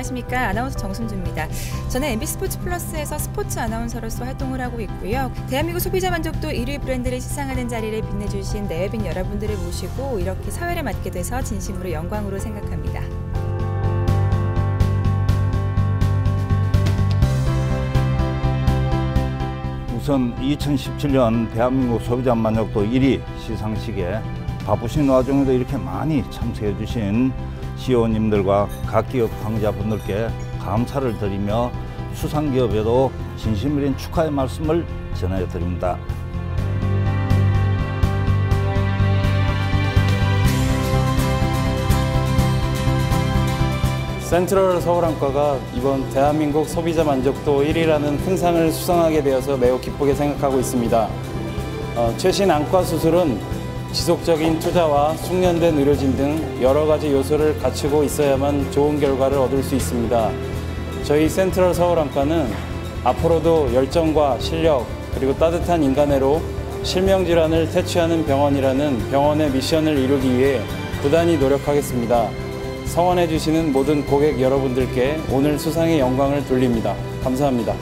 안녕하십니까 아나운서 정순주입니다. 저는 MBC 스포츠 플러스에서 스포츠 아나운서로서 활동을 하고 있고요. 대한민국 소비자 만족도 1위 브랜드를 시상하는 자리를 빛내주신 내외빈 여러분들을 모시고 이렇게 사회를 맡게 돼서 진심으로 영광으로 생각합니다. 우선 2017년 대한민국 소비자 만족도 1위 시상식에 바쁘신 와중에도 이렇게 많이 참석해 주신 CEO님들과 각 기업 관계자분들께 감사를 드리며 수상기업에도 진심 어린 축하의 말씀을 전해 드립니다. 센트럴 서울안과가 이번 대한민국 소비자 만족도 1위라는 큰상을 수상하게 되어서 매우 기쁘게 생각하고 있습니다. 어, 최신 안과 수술은 지속적인 투자와 숙련된 의료진 등 여러 가지 요소를 갖추고 있어야만 좋은 결과를 얻을 수 있습니다. 저희 센트럴 서울안과는 앞으로도 열정과 실력 그리고 따뜻한 인간애로 실명질환을 퇴치하는 병원이라는 병원의 미션을 이루기 위해 부단히 노력하겠습니다. 성원해 주시는 모든 고객 여러분들께 오늘 수상의 영광을 돌립니다. 감사합니다.